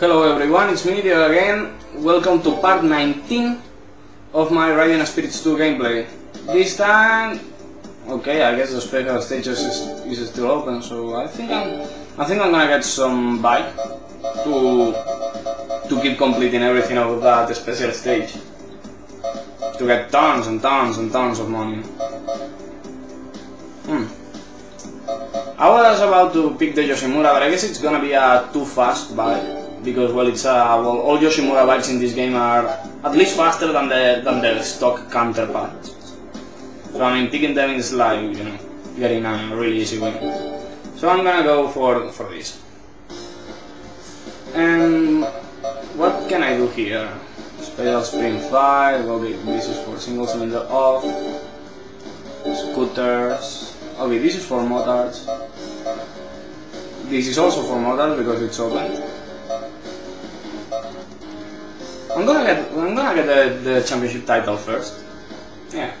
Hello everyone, it's me again. Welcome to part 19 of my Riding Spirits 2 gameplay. This time, okay, I guess the special stage is, is still open, so I think I'm, I think I'm gonna get some bike to to keep completing everything of that special stage. To get tons and tons and tons of money. Hmm. I was about to pick the Yoshimura, but I guess it's gonna be a too fast bike because well, it's uh, well, all Yoshimura bikes in this game are at least faster than the than their stock counterparts. So I mean, picking them is like you know getting a really easy win. So I'm gonna go for for this. And what can I do here? Special Sprint 5, okay, this is for single cylinder off. Scooters. Okay, this is for motards. This is also for motards because it's open. I'm gonna get I'm gonna get the, the championship title first. Yeah.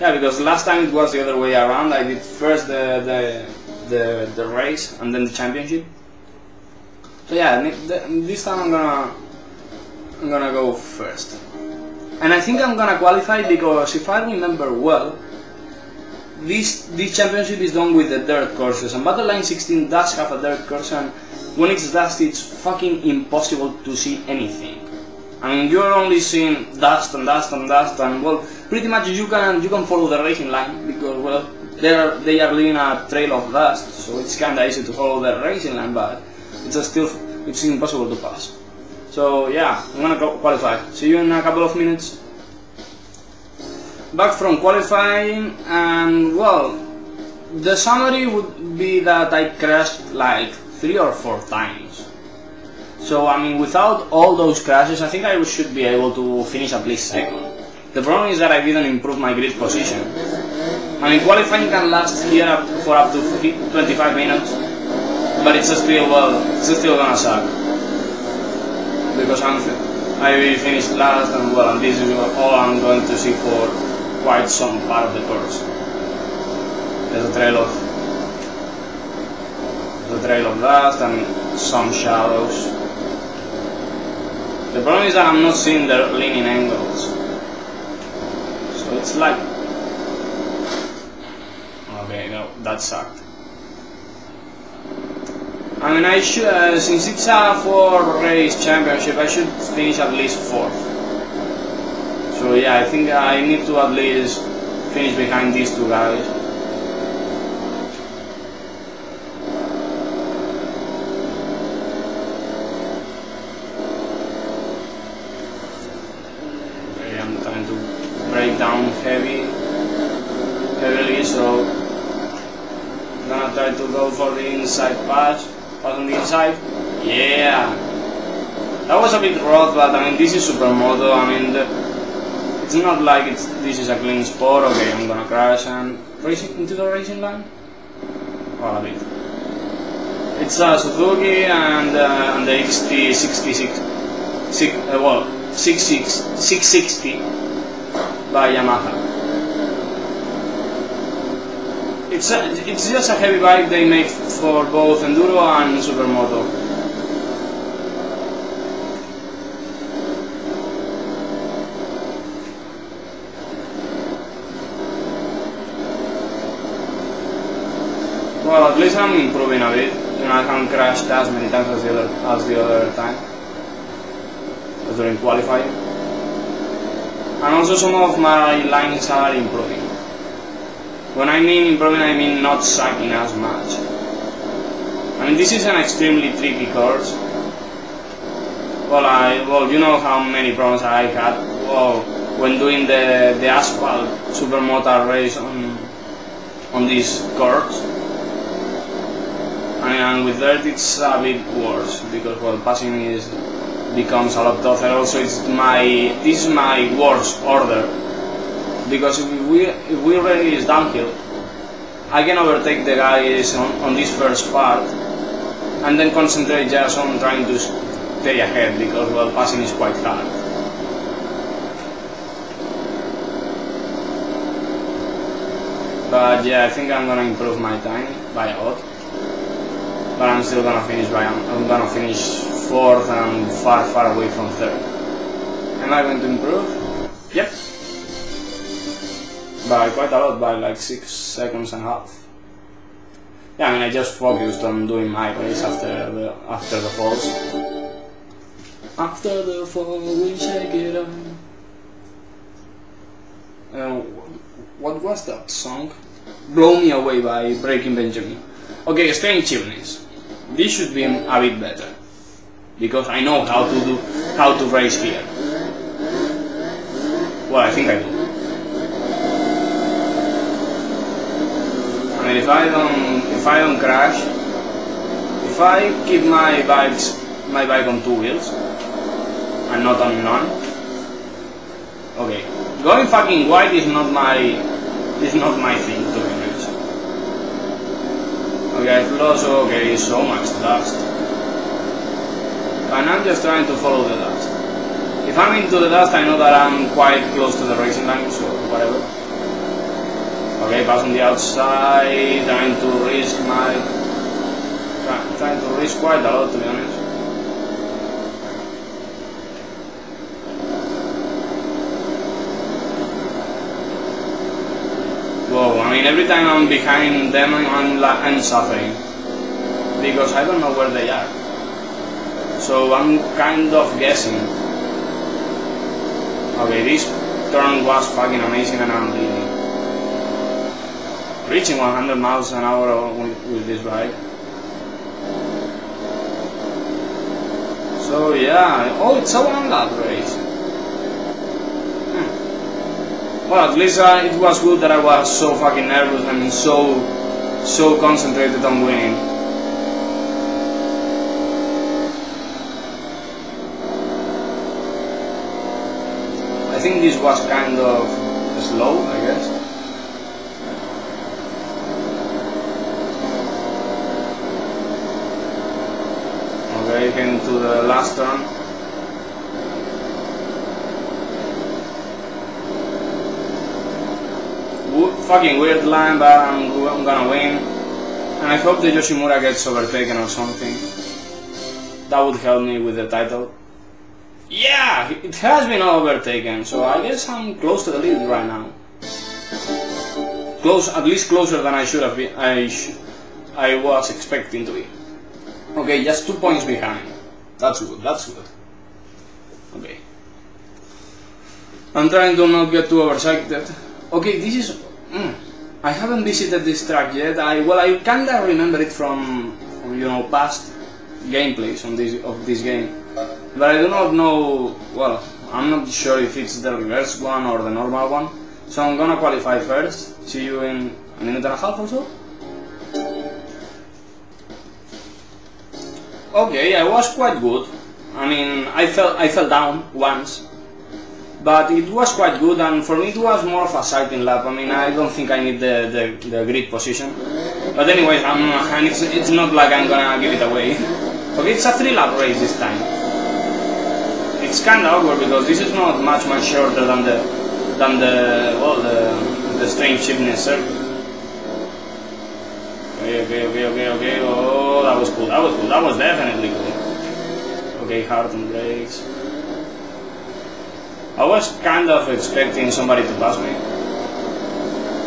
Yeah, because last time it was the other way around. I did first the the the, the race and then the championship. So yeah, this time I'm gonna I'm gonna go first. And I think I'm gonna qualify because if I remember well, this this championship is done with the dirt courses and Battle Line 16 does have a dirt course and when it's dust it's fucking impossible to see anything. I mean you're only seeing dust and dust and dust and well pretty much you can you can follow the racing line because well they are they are leaving a trail of dust so it's kinda easy to follow the racing line but it's still it's impossible to pass. So yeah, I'm gonna go qualify. See you in a couple of minutes. Back from qualifying and well the summary would be that I crashed like three or four times. So I mean, without all those crashes, I think I should be able to finish at least second. The problem is that I didn't improve my grid position. I mean, qualifying can last here up for up to 25 minutes, but it's still well, it's still gonna suck because I'm I will finish last and well, and this is all I'm going to see for quite some part of the course. There's a trail of the trail of dust and some shadows. The problem is that I'm not seeing the leaning angles. So it's like... Okay, no, that sucked. I mean, I should, uh, since it's a four race championship, I should finish at least fourth. So yeah, I think I need to at least finish behind these two guys. Okay, I'm trying to break down heavy, heavily, so I'm gonna try to go for the inside pass, pass on the inside, yeah! That was a bit rough, but I mean, this is Supermoto, I mean, the, it's not like it's this is a clean spot, okay, I'm gonna crash and race into the racing line? Well, a bit. It's a Suzuki and, uh, and the XT66, six, uh, well, 66, 660 by Yamaha. It's, a, it's just a heavy bike they make for both Enduro and Supermoto. Well, at I'm improving a bit. You know, I can't crashed as many times as the other as the other time. As during qualifying and also some of my lines are improving. When I mean improving, I mean not sucking as much. I mean, this is an extremely tricky course. Well, I, well, you know how many problems I had well, when doing the, the asphalt supermoto race on, on this course. And with dirt it's a bit worse because well, passing is becomes a lot tougher. Also, it's my this is my worst order because if we if we race downhill, I can overtake the guys on, on this first part and then concentrate just on trying to stay ahead because well passing is quite hard. But yeah, I think I'm gonna improve my time by a lot. But I'm still gonna finish by I'm gonna finish fourth and I'm far far away from third. Am I going to improve? Yep. By quite a lot, by like six seconds and a half. Yeah, I mean I just focused on doing my race after the after the falls. After the fall we shake it up. Uh, what was that song? Blow Me Away by Breaking Benjamin. Okay, Strange chimneys. This should be a bit better. Because I know how to do how to race here. Well I think I do. I mean if I don't if I don't crash if I keep my bikes my bike on two wheels and not on none okay going fucking wide is not my is not my thing okay I've lost okay so much dust and I'm just trying to follow the dust if I'm into the dust I know that I'm quite close to the racing line so whatever. Okay pass on the outside trying to risk my trying to risk quite a lot to be honest Whoa, I mean every time I'm behind them I'm, I'm suffering because I don't know where they are. So I'm kind of guessing. Okay, this turn was fucking amazing and I'm leaving. Reaching 100 miles an hour with, with this bike. So yeah, oh it's a one lap race. Well, at least uh, it was good that I was so fucking nervous and so, so concentrated on winning. I think this was kind of slow, I guess. Okay, came to the last turn. Fucking weird line, but I'm, I'm gonna win. And I hope that Yoshimura gets overtaken or something. That would help me with the title. Yeah, it has been overtaken, so I guess I'm close to the lead right now. Close, at least closer than I should have been. I, I was expecting to be. Okay, just two points behind. That's good. That's good. Okay. I'm trying to not get too overexcited. Okay, this is Mm. I haven't visited this track yet. I well, I kinda remember it from, you know past gameplays on this of this game, but I do not know. Well, I'm not sure if it's the reverse one or the normal one. So I'm gonna qualify first. See you in a minute and a half or so. Okay, I was quite good. I mean, I fell I fell down once, but it was quite good and for me it was more of a sighting lap. I mean I don't think I need the, the, the grid position. But anyway, I'm, and it's, it's not like I'm gonna give it away. Okay, it's a 3 lap race this time. It's kinda awkward because this is not much much shorter than the than the well the the strange chimneys circuit. Okay, okay, okay, okay, okay. Oh, that was cool. That was cool. That was definitely cool. Okay, hard on brakes. I was kind of expecting somebody to pass me.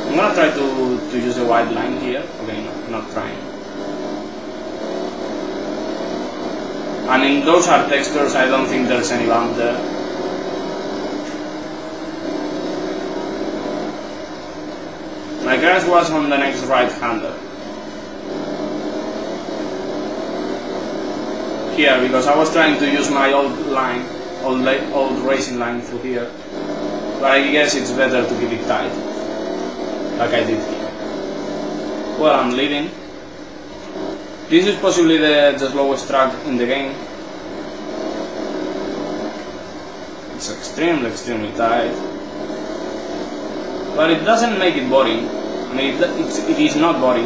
I'm gonna try to, to use the white line here. Okay, no, not trying. I mean, those are textures, I don't think there's any bump there. My crash was on the next right-hander. Here, because I was trying to use my old line old, old racing line through here. But I guess it's better to keep it tight, like I did here. Well, I'm leading. This is possibly the, the slowest track in the game. It's extremely, extremely tight. But it doesn't make it boring. I mean, it, it's, it is not boring.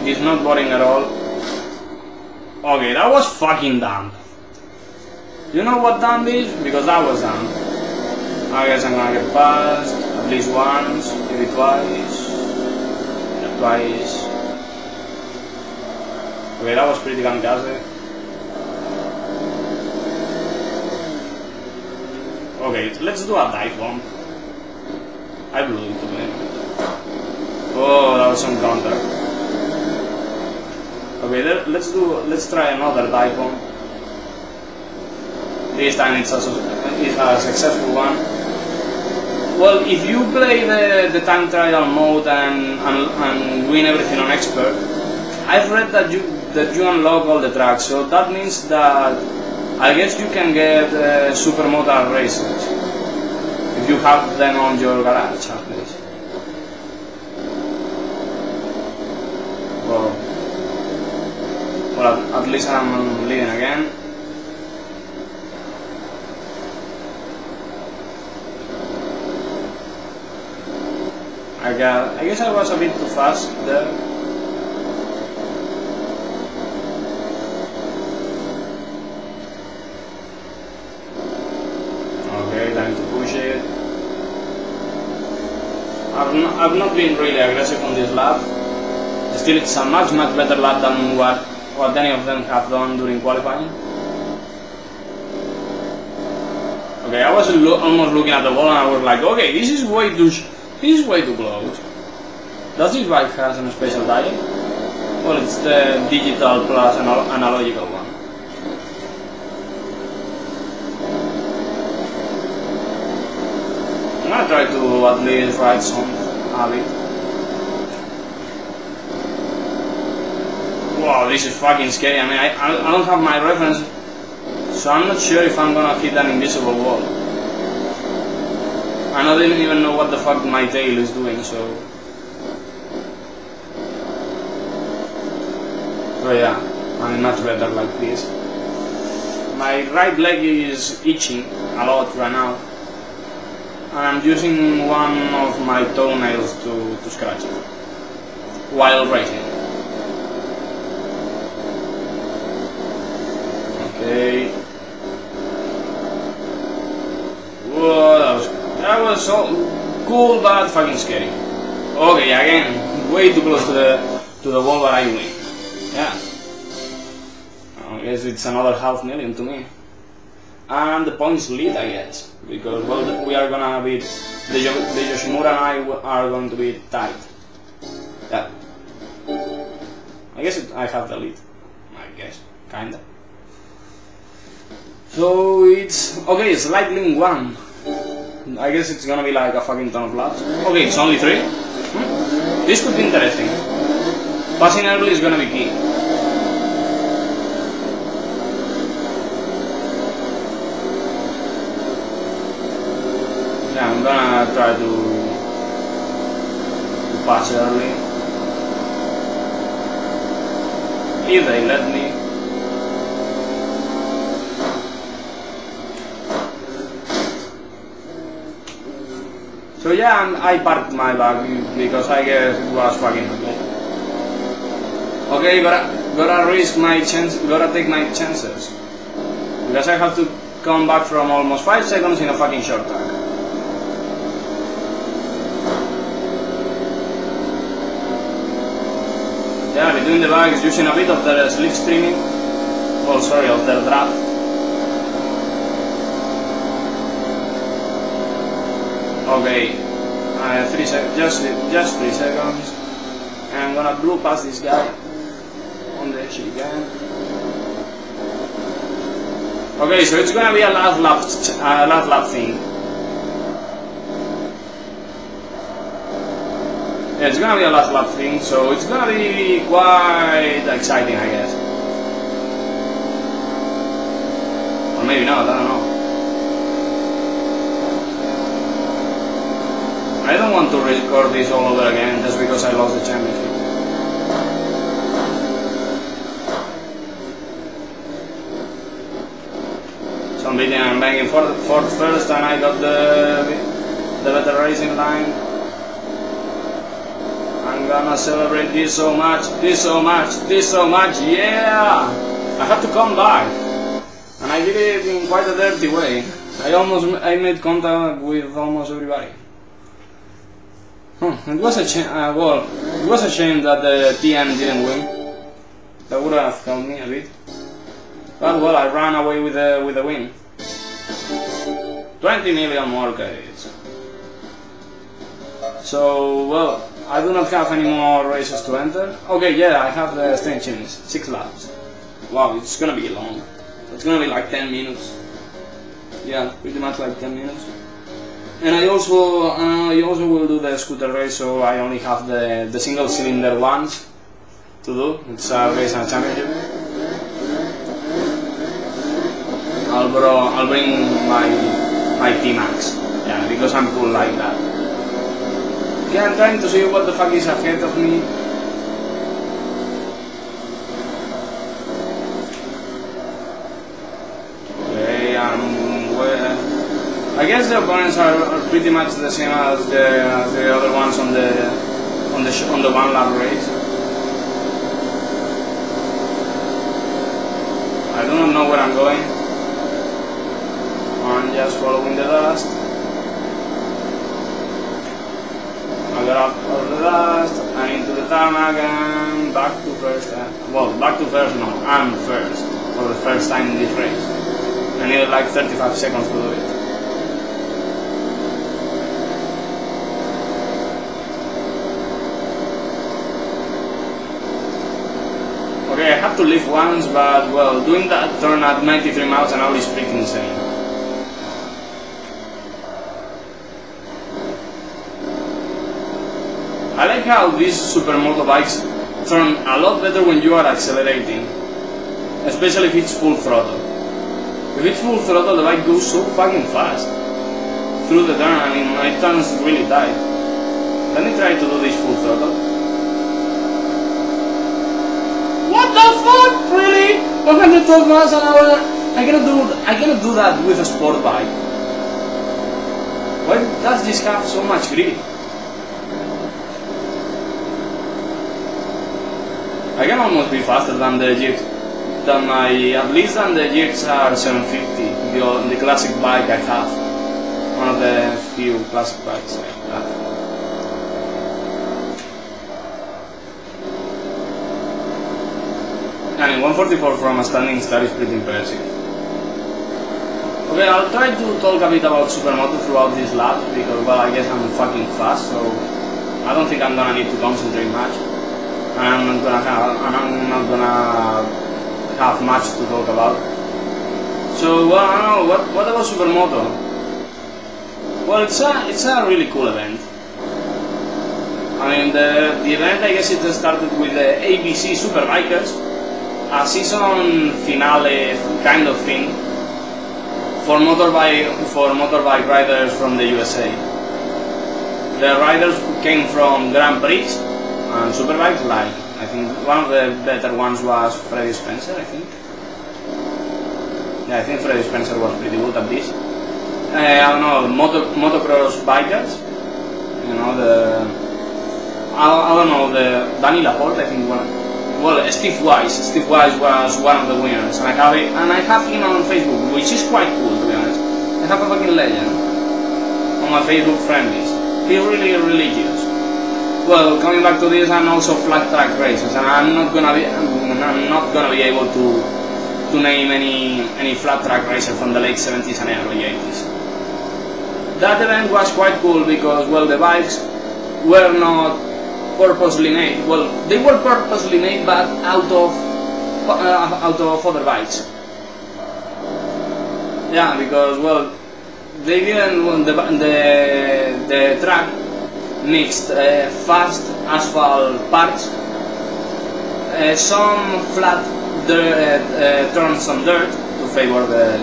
It is not boring at all. Okay, that was fucking dumb. You know what dumb is? Because that was dumb. I guess I'm gonna get past. At least once, maybe twice, twice. Okay, that was pretty kamikaze. Eh? Okay, let's do a dive bomb. I blew it to me. Oh, that was some counter. Okay, let, let's do, let's try another bomb. This time it's a, it's a successful one. Well, if you play the, the time trial mode and, and, and win everything on expert, I've read that you that you unlock all the tracks, so that means that I guess you can get uh, supermoto races if you have them on your garage at least. Well, well at I'm leading again. I got, I guess I was a bit too fast there. Okay, time to push it. I've not, I've not been really aggressive on this lap. Still, it's a much much better lap than what, what any of them have done during qualifying. Okay, I was lo almost looking at the wall and I was like, okay, this is way too, this is way too close. Does this bike has a special dial? Well, it's the digital plus anal analogical one. I'm gonna try to at least write some a Wow, this is fucking scary. I mean, I, I don't have my reference, so I'm not sure if I'm gonna hit an invisible wall. And I didn't even know what the fuck my tail is doing, so... So yeah, I'm much better like this. My right leg is itching a lot right now. And I'm using one of my toenails to, to scratch it. While racing. Okay. Whoa, that was that was so cool but fucking scary. Okay, again, way too close to the to the wall, but I win. Yeah. I guess it's another half million to me. And the points lead, I guess, because well, we are gonna be the, the Yoshimura and I are going to be tied. Yeah. I guess it, I have the lead. I guess, kinda. So it's okay. It's lightning one. I guess it's gonna be like a fucking ton of laps. Okay, it's only three. Hmm? This could be interesting. Passing early is gonna be key. Yeah, I'm gonna try to, to pass early. If they let me. So yeah, I parked my bag because I guess it was fucking ugly. Okay, gotta gotta risk my chance, gotta take my chances because I have to come back from almost five seconds in a fucking short time. Yeah, between the bags, using a bit of the slipstreaming. Oh, sorry, of the draft. Okay, uh, three sec just just three seconds. I'm gonna blow past this guy on the edge again. Okay, so it's gonna be a last lap, uh, last lap thing. Yeah, it's gonna be a last lap thing, so it's gonna be quite exciting, I guess. Or maybe not, I don't know. I don't want to record this all over again just because I lost the championship. So I'm beating I'm banging for fourth first and I got the the better racing line. I'm gonna celebrate this so much, this so much, this so much, yeah! I had to come back. And I did it in quite a dirty way. I almost I made contact with almost everybody. Huh, it was a shame. Uh, well, it was a shame that the TN didn't win. That would have helped me a bit. But well, I ran away with the with the win. 20 million more credits. So well, I do not have any more races to enter. Okay, yeah, I have the chimneys, six laps. Wow, it's gonna be long. It's gonna be like 10 minutes. Yeah, pretty much like 10 minutes. And I also uh, I also will do the scooter race, so I only have the, the single cylinder ones to do. It's a race and a championship. I'll, bro, I'll bring my my T-Max, yeah, because I'm cool like that. Okay, I'm trying to see what the fuck is ahead of me. Okay, I'm well. I guess the opponents are, are pretty much the same as the, as the other ones on the on the on the one lap race. I do not know where I'm going. I'm just following the dust. I got of the dust and into the tarmac and back to first. Uh, well, back to first. No, I'm first for the first time in this race. I needed like 35 seconds to do it. Okay, I have to lift once, but well, doing that turn at 93 miles an hour is pretty insane. I like how these super motorbikes turn a lot better when you are accelerating, especially if it's full throttle. If it's full throttle, the bike goes so fucking fast through the turn. I mean, it turns really tight. Let me try to do this full throttle. The fuck? Really? 112 miles an hour? I cannot do I cannot do that with a sport bike. Why does this have so much grip? I can almost be faster than the Jeep, than my, at least than the GXR 750, the, the classic bike I have. One of the few classic bikes I have. I mean, 144 from a standing start is pretty impressive. Okay, I'll try to talk a bit about Supermoto throughout this lap because, well, I guess I'm fucking fast, so I don't think I'm gonna need to concentrate much. And I'm not gonna have, and I'm not gonna have much to talk about. So, well, I don't know, what, what about Supermoto? Well, it's a, it's a really cool event. I mean, the, the event, I guess it started with the ABC Superbikers, a season finale kind of thing for motorbike for motorbike riders from the USA. The riders came from Grand Prix and Superbikes, like I think one of the better ones was Freddie Spencer, I think. Yeah, I think Freddie Spencer was pretty good at this. Uh, I don't know, moto, motocross bikers, you know, the, I, I don't know, the Danny Laporte, I think one, well, Steve Wise. Steve Wise was one of the winners, and I have it, and I have him on Facebook, which is quite cool to be honest. I have a fucking legend on my Facebook friend list. He's really religious. Well, coming back to this, I'm also flat track races, and I'm not gonna be, I'm not gonna be able to to name any any flat track racer from the late 70s and early 80s. That event was quite cool because, well, the bikes were not purposely made. Well, they were purposely made, but out of uh, out of other bikes. Yeah, because well, they didn't the the the track mixed uh, fast asphalt parts, uh, some flat dirt, uh, turns on dirt to favor the,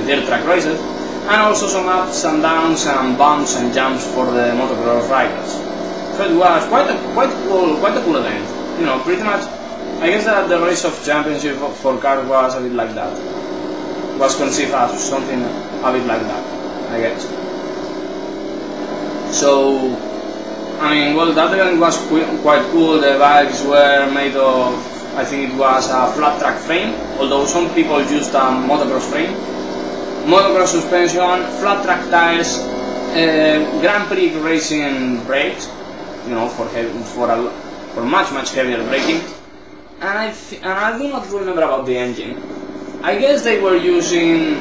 the dirt track races, and also some ups and downs and bumps and jumps for the motocross riders. It was quite a quite cool quite a cool event. You know, pretty much. I guess that the race of championship for cars was a bit like that. Was conceived as something a bit like that. I guess. So, I mean, well, that event was quite cool. The bikes were made of, I think it was a flat track frame, although some people used a motocross frame. Motocross suspension, flat track tires, uh, Grand Prix racing brakes, you know, for heavy, for a, for much much heavier braking. And I and I do not remember about the engine. I guess they were using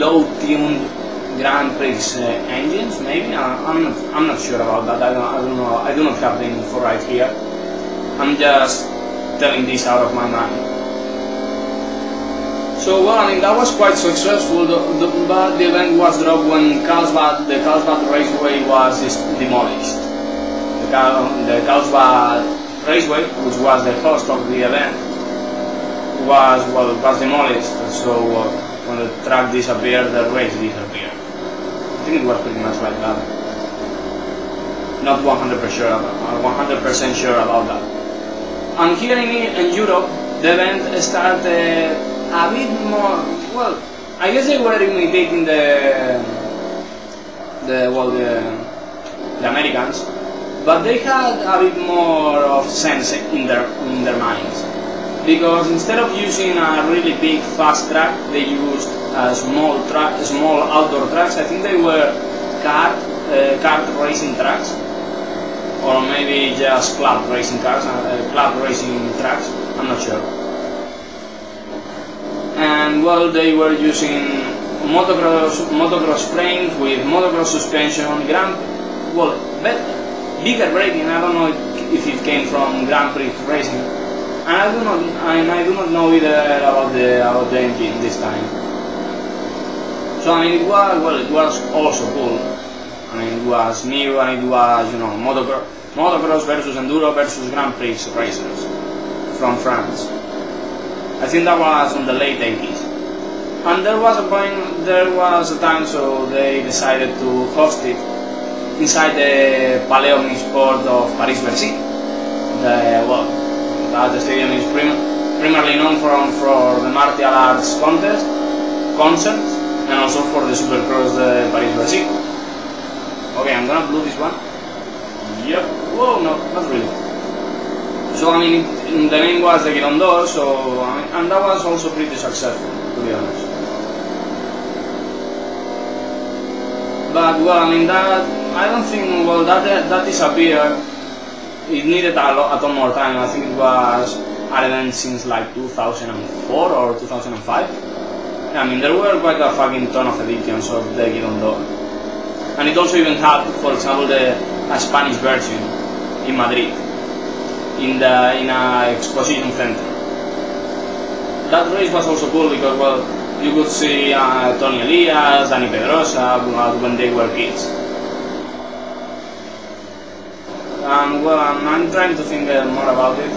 low-tuned Grand Prix uh, engines, maybe. I'm not I'm not sure about that. I don't I don't know. I do not have the info right here. I'm just telling this out of my mind. So well, I mean that was quite successful, the, the, but the event was dropped when Carlsbad, the Carlsbad Raceway was demolished. The, Carlsbad Raceway, which was the host of the event, was well was demolished. So uh, when the track disappeared, the race disappeared. I think it was pretty much like that. Not 100% sure about, 100% sure about that. And here in, in Europe, the event started a bit more. Well, I guess they were imitating the the well the, the Americans, but they had a bit more of sense in their in their minds because instead of using a really big fast track, they used a small track, small outdoor tracks. I think they were kart uh, kart racing tracks, or maybe just club racing cars, uh, club racing tracks. I'm not sure. And well, they were using motocross motocross frames with motocross suspension, on Grand well, bet, bigger braking. I don't know if it came from Grand Prix racing, and I do not and I do not know either about the about the engine this time. So I mean, it was well, it was also cool. I mean, it was new and it was you know motocross motocross versus enduro versus Grand Prix racers from France. I think that was in the late 80s. And there was a point, there was a time, so they decided to host it inside the Palais Omnisport of Paris-Bercy. The, well, the stadium is prim primarily known for, for the martial arts contest, concerts, and also for the Supercross de Paris-Bercy. Okay, I'm gonna blow this one. Yep. Whoa, no, not really. So I mean, the name was the Girondeau, so I mean, and that was also pretty successful, to be honest. But well, I mean that I don't think well that that disappeared. It needed a, lot, a ton more time. I think it was event since like 2004 or 2005. I mean, there were quite a fucking ton of editions of the Girondeau, and it also even had, for example, the a Spanish version in Madrid in the in a exposition center. That race was also cool because well you could see uh, Toni Elias, Dani Pedrosa when they were kids. And well, I'm, I'm trying to think uh, more about it.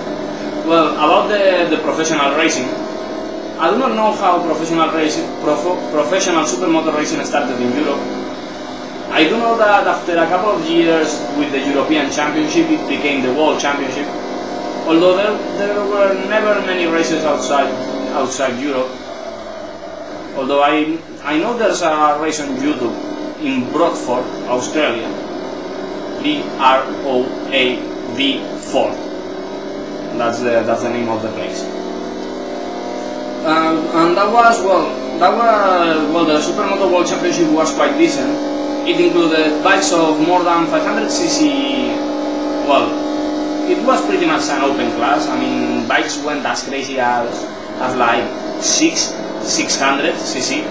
Well, about the, the professional racing, I do not know how professional racing, prof, professional supermoto racing started in Europe. I do know that after a couple of years with the European Championship, it became the World Championship although there, there were never many races outside outside Europe. Although I I know there's a race on YouTube in Broadford, Australia. B R O A V Ford. That's the that's the name of the place. Um, and that was well that was well the Supermoto World Championship was quite decent. It included bikes of more than 500cc. Well, it was pretty much an open class. I mean, bikes went as crazy as as like six 600 cc.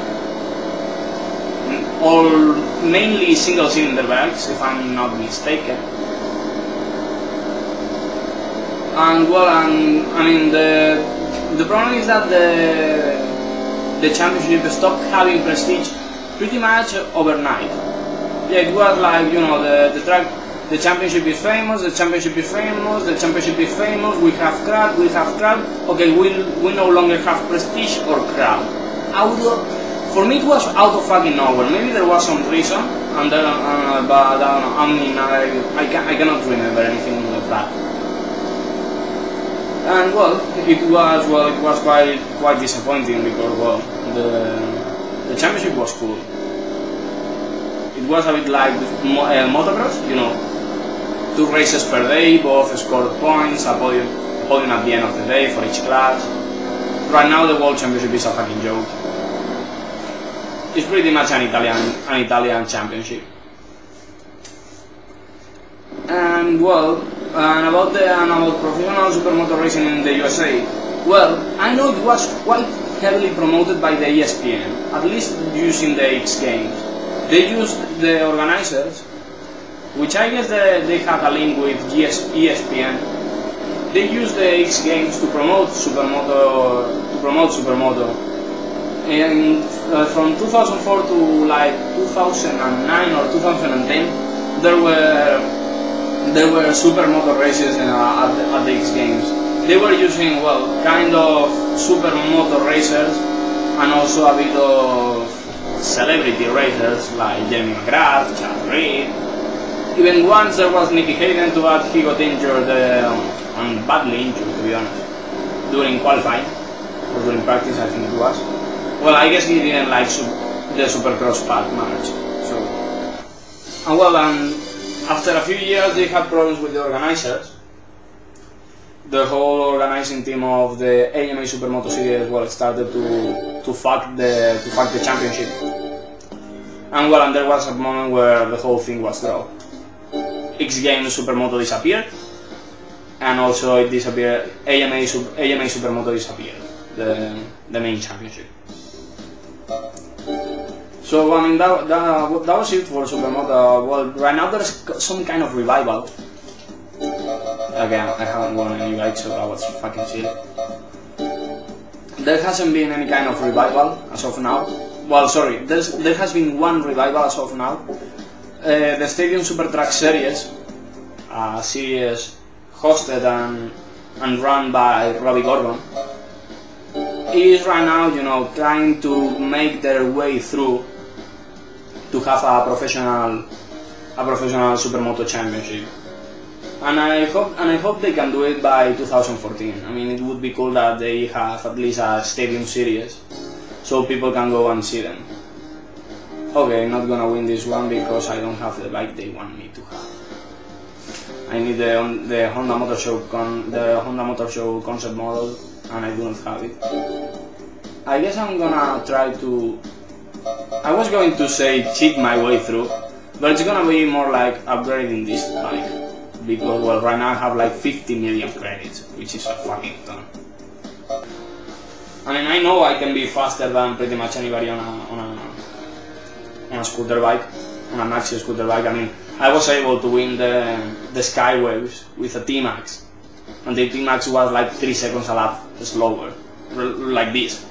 All mainly single cylinder bikes, if I'm not mistaken. And well, and I mean the the problem is that the the championship stopped having prestige pretty much overnight. Yeah, it was like you know the the track the championship is famous, the championship is famous, the championship is famous, we have crowd, we have crowd, okay, we, we no longer have prestige or crowd. Of, for me it was out of fucking nowhere, maybe there was some reason, and then, uh, but uh, I mean, I, I, can, I cannot remember anything of that. And well, it was, well, it was quite, quite disappointing because, well, the, the championship was cool. It was a bit like uh, motocross, you know, two races per day, both scored points, a podium, a podium at the end of the day for each class. Right now the World Championship is a fucking joke. It's pretty much an Italian, an Italian championship. And well, and about the and about professional supermoto racing in the USA. Well, I know it was quite heavily promoted by the ESPN, at least using the X Games. They used the organizers, which I guess they, they have a link with ESPN. They used the X Games to promote supermoto to promote supermoto. And uh, from 2004 to like 2009 or 2010, there were there were supermoto races uh, at, at the X Games. They were using, well, kind of supermoto racers and also a bit of celebrity racers like Jeremy McGrath, Chad Reed. Even once there was Nicky Hayden to that he got injured, uh, and badly injured to be honest, during qualifying, or during practice I think it was. Well, I guess he didn't like su the Supercross pack much, so... And well, and after a few years they had problems with the organizers. The whole organizing team of the AMA Supermoto Series well started to to fuck the to fuck the championship. And well, and there was a moment where the whole thing was dropped. X Games Supermoto disappeared, and also it disappeared. AMA AMA Supermoto disappeared, the the main championship. So I mean that, that, that was it for Supermoto. Well, right now there's some kind of revival. Again, I haven't won any bike, so that was fucking silly. There hasn't been any kind of revival as of now. Well, sorry, there's, there has been one revival as of now. Uh, the Stadium Super Truck Series, a series hosted and, and run by Robby Gordon, is right now, you know, trying to make their way through to have a professional a professional supermoto championship. And I hope and I hope they can do it by 2014. I mean, it would be cool that they have at least a stadium series, so people can go and see them. Okay, I'm not gonna win this one because I don't have the bike they want me to have. I need the the Honda Motor Show con the Honda Motor Show concept model, and I do not have it. I guess I'm gonna try to I was going to say cheat my way through, but it's gonna be more like upgrading this bike. Because, well, right now I have like 50 million credits, which is a fucking ton. I mean, I know I can be faster than pretty much anybody on a, on a, on a scooter bike, on a maxi scooter bike. I mean, I was able to win the, the Skywaves with a T-Max, and the T-Max was like 3 seconds a lap slower, like this.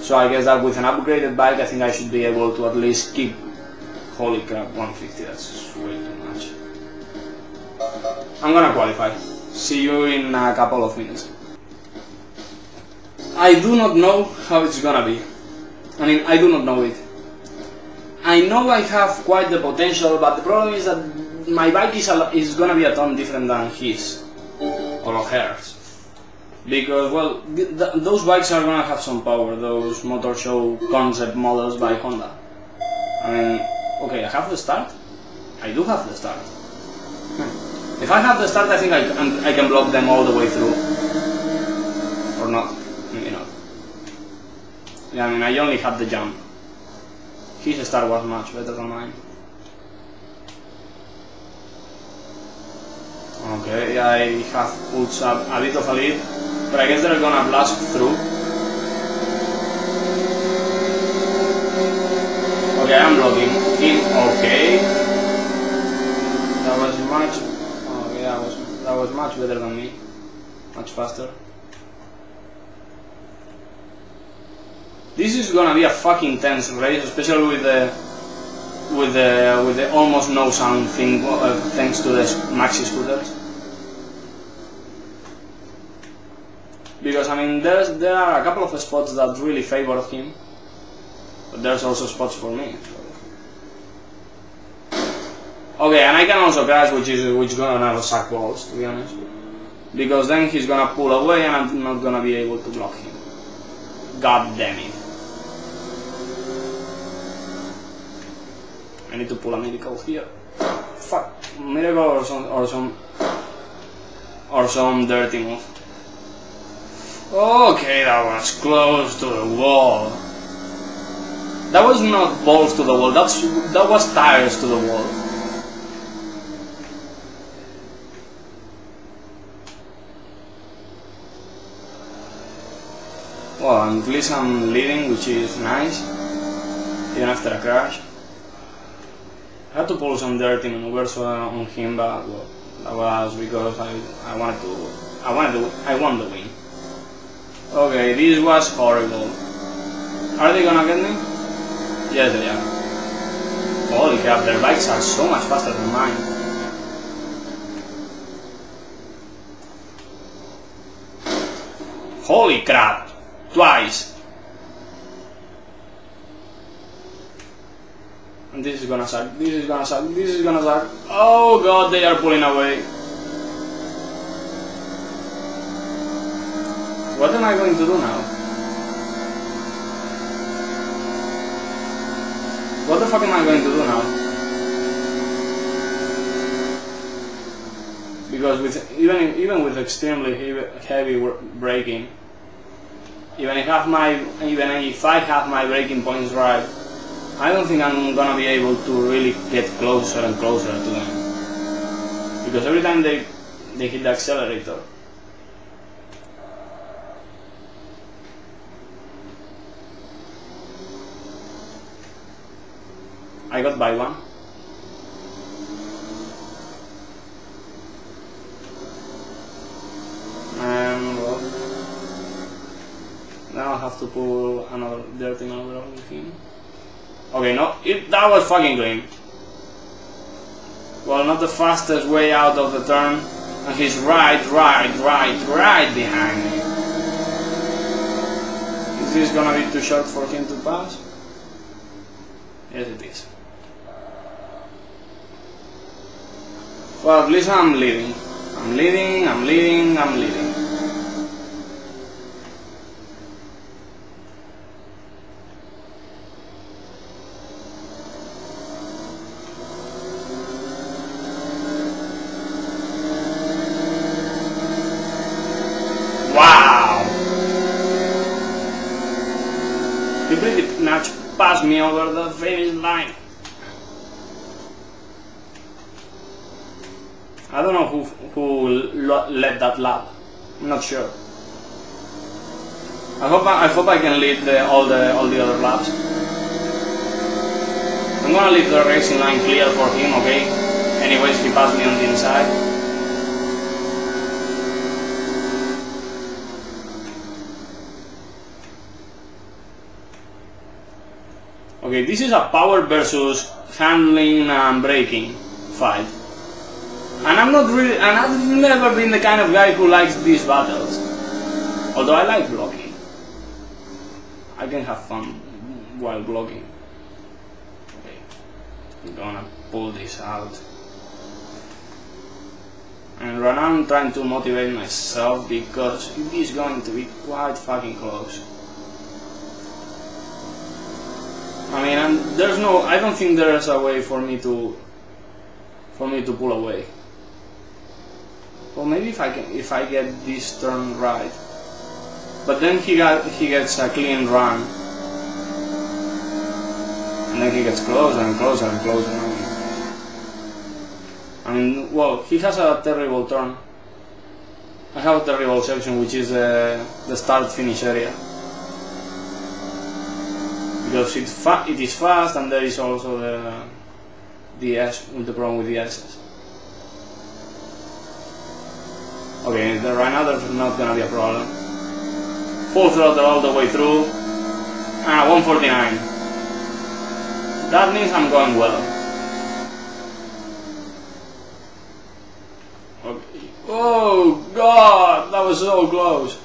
So I guess that with an upgraded bike, I think I should be able to at least keep. Holy crap, 150, that's way too much. I'm gonna qualify. See you in a couple of minutes. I do not know how it's gonna be. I mean, I do not know it. I know I have quite the potential, but the problem is that my bike is, is gonna be a ton different than his, or hers because well th th those bikes are gonna have some power those motor show concept models by Honda. I mean okay I have the start. I do have the start. Hmm. If I have the start I think I, I can block them all the way through. Or not maybe not. Yeah I mean I only have the jump. His start was much better than mine Okay, I have pulled up a bit of a lead but I guess they're gonna blast through. Okay, I'm logging in. Okay. That was much. Yeah, that was that was much better than me. Much faster. This is gonna be a fucking tense race, especially with the with the with the almost no sound thing uh, thanks to the maxi scooters. because I mean there's there are a couple of spots that really favor him, but there's also spots for me. Okay, and I can also crash, which is which gonna suck balls to be honest, because then he's gonna pull away and I'm not gonna be able to block him. God damn it! I need to pull a of here. Fuck. miracle or some or some or some dirty move. Okay, that was close to the wall. That was not balls to the wall, that's that was tires to the wall. Well, at least I'm leading, which is nice, even after a crash. I had to pull some dirt dirty maneuvers on him, but well, that was because I, I wanted to, I wanted to, I won the win. Okay, this was horrible. Are they gonna get me? Yes, they are. Holy crap, their bikes are so much faster than mine. Holy crap! Twice! And this is gonna suck, this is gonna suck, this is gonna suck. Oh god, they are pulling away. What am I going to do now? What the fuck am I going to do now? Because with even even with extremely heavy, heavy braking, even if I have my even if I have my braking points right, I don't think I'm gonna be able to really get closer and closer to them. Because every time they they hit the accelerator, I got by one. And now I have to pull another dirty with him. Okay, no, it, that was fucking green. Well, not the fastest way out of the turn, and he's right, right, right, right behind me. Is this gonna be too short for him to pass? Yes, it is. Well, at least I'm leading. I'm leading, I'm leading, I'm leading. Wow! He pretty much passed me over the finish line. I don't know who who led that lap. I'm not sure. I hope I, I hope I can lead the, all the all the other laps. I'm gonna leave the racing line clear for him, okay? Anyways, he passed me on the inside. Okay, this is a power versus handling and braking fight. And I'm not really, and I've never been the kind of guy who likes these battles. Although I like blocking. I can have fun while blocking. Okay, I'm gonna pull this out. And right now I'm trying to motivate myself because it is going to be quite fucking close. I mean, I'm, there's no, I don't think there's a way for me to, for me to pull away. Well, maybe if I can, if I get this turn right. But then he got, he gets a clean run. And then he gets closer and closer and closer. I mean, well, he has a terrible turn. I have a terrible section, which is uh, the start-finish area. Because it, it is fast, and there is also the the S, the problem with the S's. Okay, the, right now there's not gonna be a problem. Full throttle all the way through. Ah, 149. That means I'm going well. Okay. Oh god, that was so close.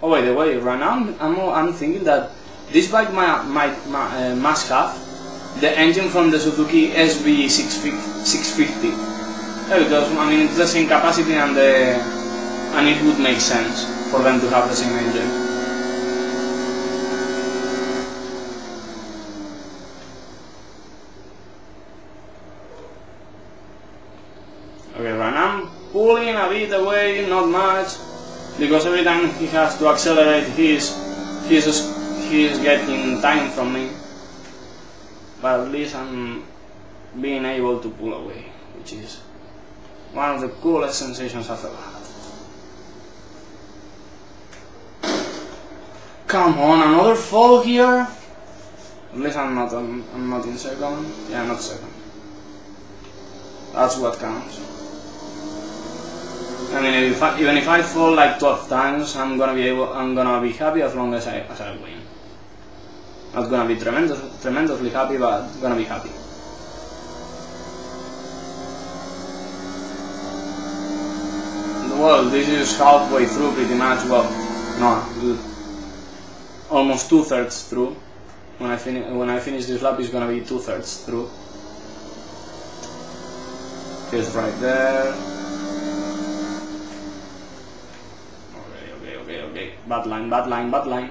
Oh wait, wait, right now I'm, I'm, I'm thinking that this bike might, might, might uh, must have the engine from the Suzuki SV650. Yeah, because I mean it's the same capacity and the and it would make sense for them to have the same engine. Okay, right I'm pulling a bit away, not much, because every time he has to accelerate, his he's he's he's getting time from me. But at least I'm being able to pull away, which is one of the coolest sensations I've ever had. come on, another fall here? At least I'm not, um, I'm not in second. Yeah, not second. That's what counts. I mean, if I, even if I fall like 12 times, I'm gonna be able, I'm gonna be happy as long as I, as I win. Not gonna be tremendous, tremendously happy, but gonna be happy. Well, this is halfway through pretty much, well, no, almost two-thirds through. When I, finish when I finish this lap, it's gonna be two-thirds through. He's right there. Okay, okay, okay, okay. Bad line, bad line, bad line.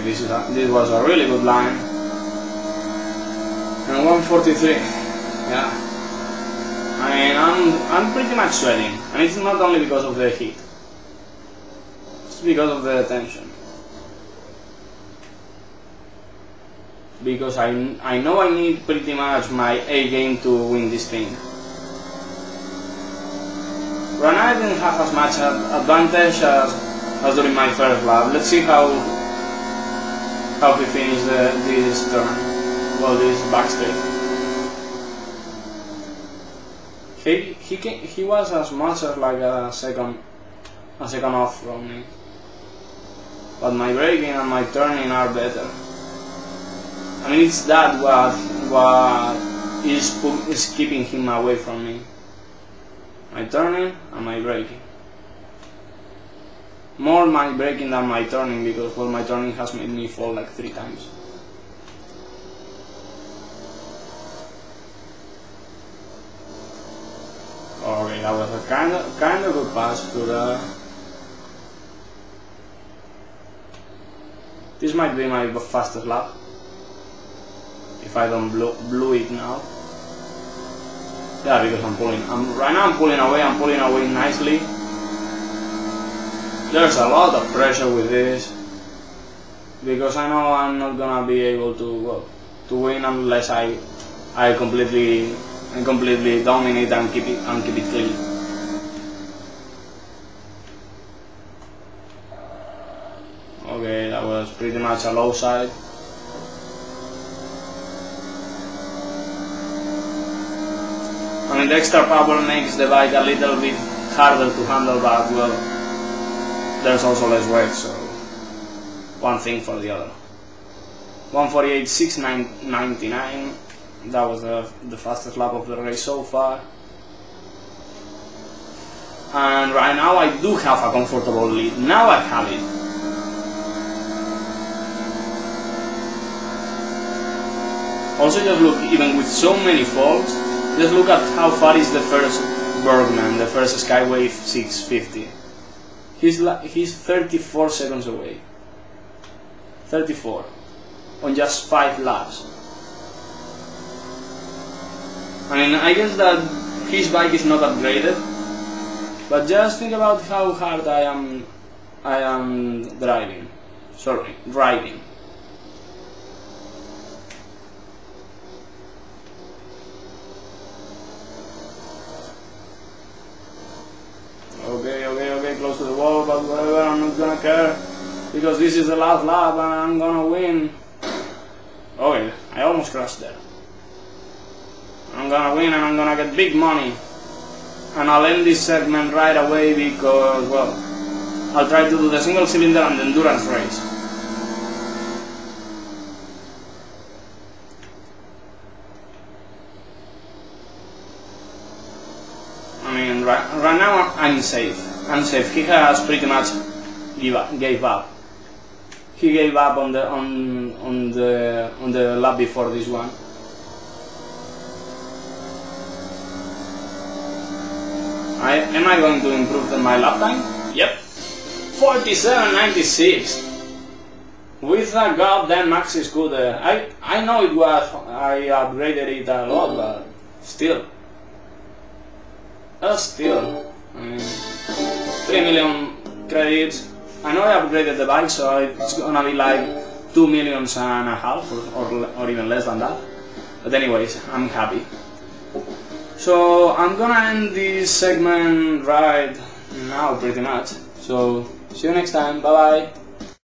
Okay, this is a, this was a really good line. And 143. Yeah. I mean, I'm I'm pretty much sweating, and it's not only because of the heat. It's because of the tension. Because I, I know I need pretty much my A game to win this thing. I didn't have as much advantage as, as during my first lap. Let's see how how he finished the, this turn. Well, this backstreet. He he can, he was as much as like a second a second off from me. But my braking and my turning are better. I mean, it's that what what is is keeping him away from me. My turning and my braking. More my braking than my turning because well, my turning has made me fall like three times. Okay, that was a kind of kind of a pass to the. This might be my fastest lap if I don't blow, blow it now. Yeah, because I'm pulling. I'm right now. I'm pulling away. I'm pulling away nicely. There's a lot of pressure with this because I know I'm not gonna be able to well, to win unless I I completely and completely dominate and keep it and keep it clean. Okay, that was pretty much a low side. I mean, the extra power makes the bike a little bit harder to handle, but well, there's also less weight, so one thing for the other. 148.699 that was the, the fastest lap of the race so far. And right now I do have a comfortable lead. Now I have it. Also just look, even with so many faults, just look at how far is the first Burgman, the first Skywave 650. He's, he's 34 seconds away. 34. On just 5 laps. I mean, I guess that his bike is not upgraded, but just think about how hard I am, I am driving. Sorry, riding. Okay, okay, okay, close to the wall, but whatever, I'm not gonna care, because this is the last lap and I'm gonna win. Oh yeah, I almost crashed there. I'm gonna win and I'm gonna get big money. And I'll end this segment right away because, well, I'll try to do the single cylinder and the endurance race. I mean, right, right now I'm safe. I'm. He has pretty much gave up. He gave up on the on on the on the lap before this one. I, am I going to improve my lap time? Yep. 47.96. With a goddamn maxi scooter. I, I know it was, I upgraded it a lot, but still. Uh, still. I mean, 3 million credits. I know I upgraded the bike, so it's gonna be like 2 millions and a half, or, or, or even less than that. But anyways, I'm happy. So I'm gonna end this segment right now pretty much. So see you next time. Bye bye.